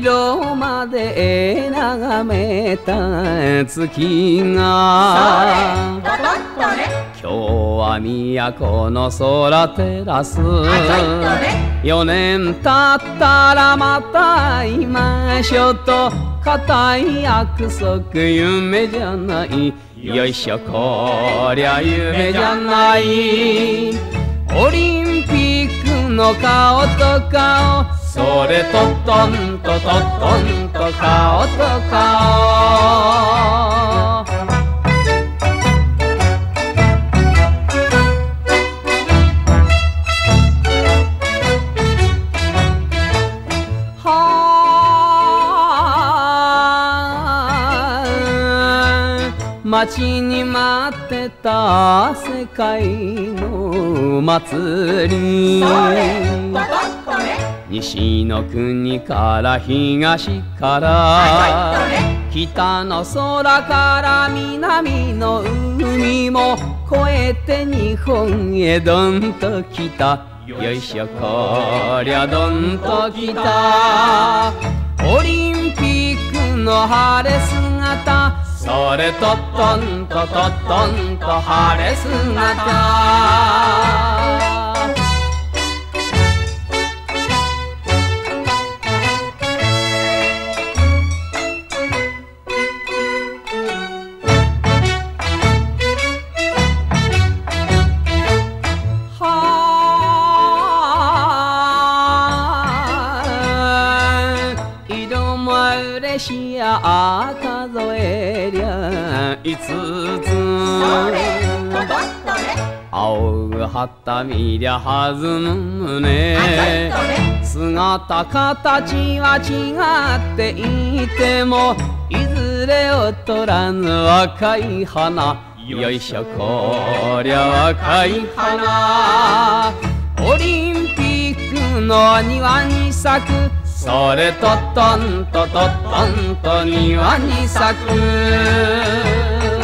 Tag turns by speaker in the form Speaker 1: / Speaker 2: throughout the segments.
Speaker 1: の広間で眺めた月が。今日は都の空照らす4年経ったらまた会いましょうと固い約束夢じゃない。よいしょこりゃ夢じゃない。オリンピックの顔と顔それ。とトンとトトンと顔と顔待ちに待ってた世界の祭り西の国から東から北の空から南の海も越えて日本へどんと来た。よいしょこりゃどんと来た。オリンピックの晴れ姿。それとトンとトトンと晴れ姿。数えりゃ五つ。青が旗見りゃ弾む胸姿形は違っていてもいずれ劣らぬ若い花。よいしょこりゃ若い花。オリンピックの庭に咲くそれとトンとトトンと庭に咲く。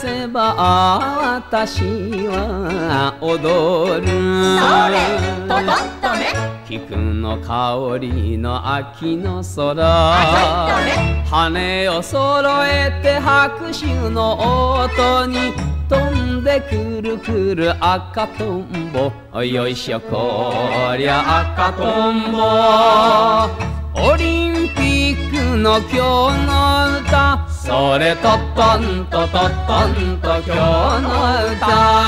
Speaker 1: せば私は踊る。菊の香りの秋の空。羽を揃えて拍手の音に飛んでくるくる赤とんぼ。よいしょこりゃ赤とんぼ。オリンピックの今日の歌それととんととっとんと今日の歌。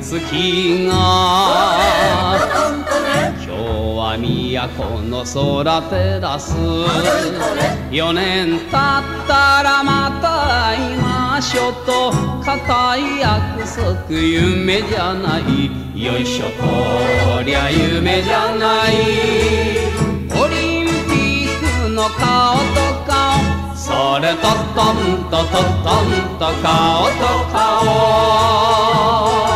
Speaker 1: 月が。今日は都の空照らす。4年経ったらまた会いましょうと固い約束。夢じゃない。よいしょこりゃ夢じゃない。オリンピックの顔と顔。それとトンとトトンと顔と顔。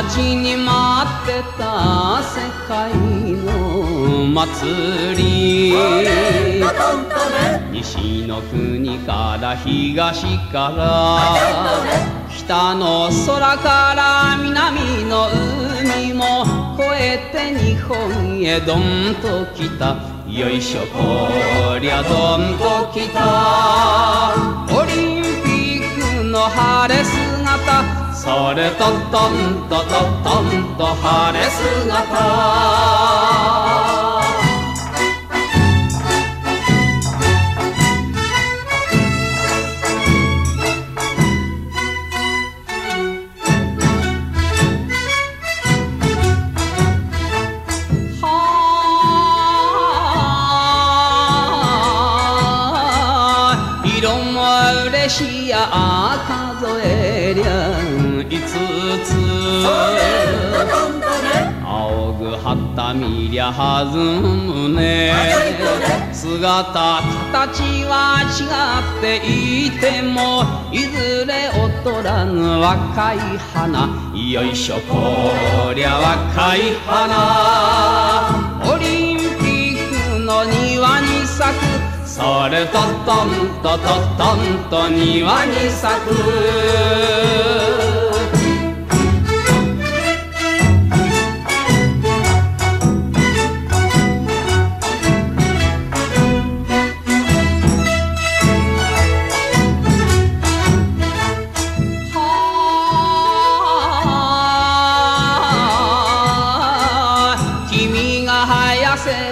Speaker 1: 待ちに待ってた世界の祭り。西の国から東から北の空から南の海も越えて日本へどんと来た。よいしょこりゃどんと来た。オリンピックの晴れ姿それとんとんとととんと晴れ姿。仰ぐ旗見りゃ弾むね。姿形は違っていてもいずれ劣らぬ若い花。よいしょこりゃ若い花。オリンピックの庭に咲く。それとトンとトトンと庭に咲く。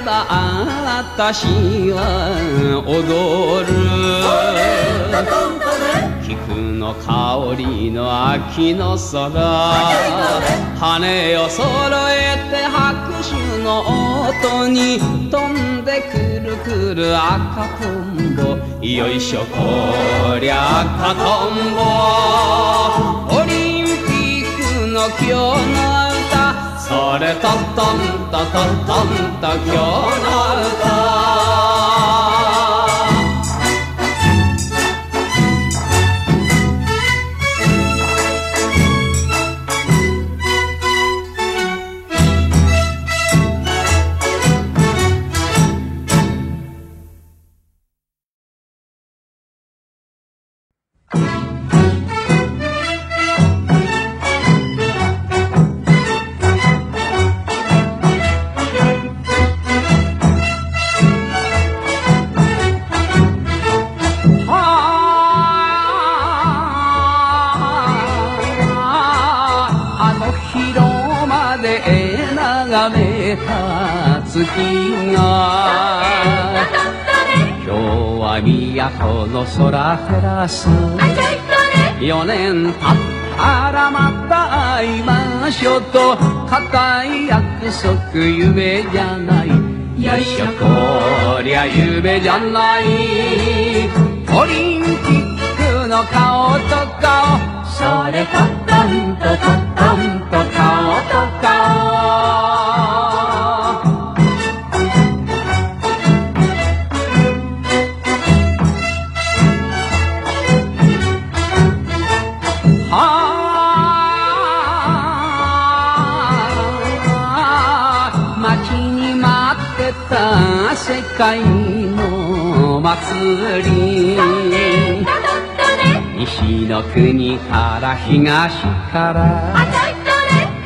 Speaker 1: 私は踊る。菊の香りの秋の空。羽を揃えて拍手の音に飛んでくるくる赤とんぼ。よいしょこりゃ赤とんぼ。オリンピックの今日のそれとトントトトンと今日の歌月が。今日は都の空照らす。4年経ったらまた会いましょうと。固い約束夢じゃない。よいし。ょこりゃ夢じゃない。オリンピックの顔と顔。それとトンとトン界の祭り。西の国から東から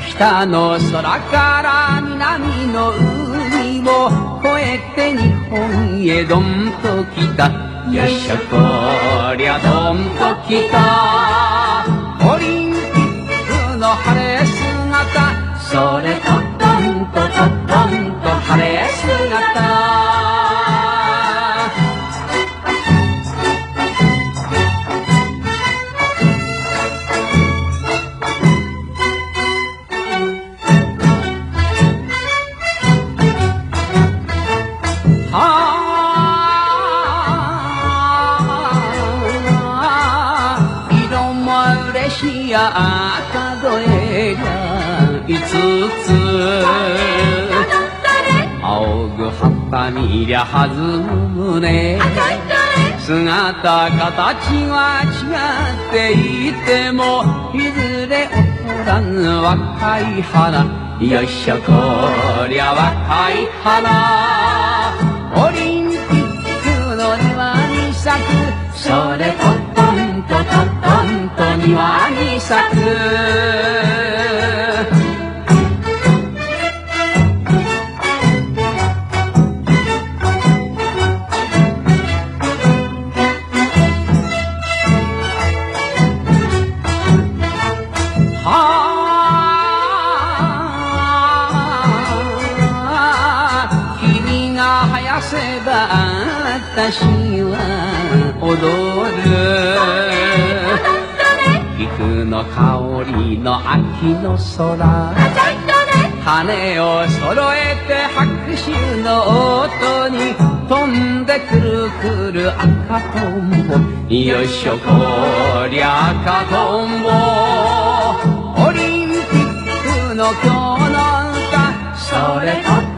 Speaker 1: 北の空から南の海を越えて日本へどんと来た。よいしょこりゃどんと来た。数えりゃ五つ。仰ぐ葉っぱ見りゃ弾むね。姿形は違っていてもいずれ劣らぬ若い花。よいしょこりゃ若い花。オリンピックの庭に咲く。それとトントトトには2冊。私は踊の香りの秋の空。羽を揃えて拍手の音に飛んでくるくる赤とんぼよいしょこりゃ赤とんぼオリンピックの今日のか。それと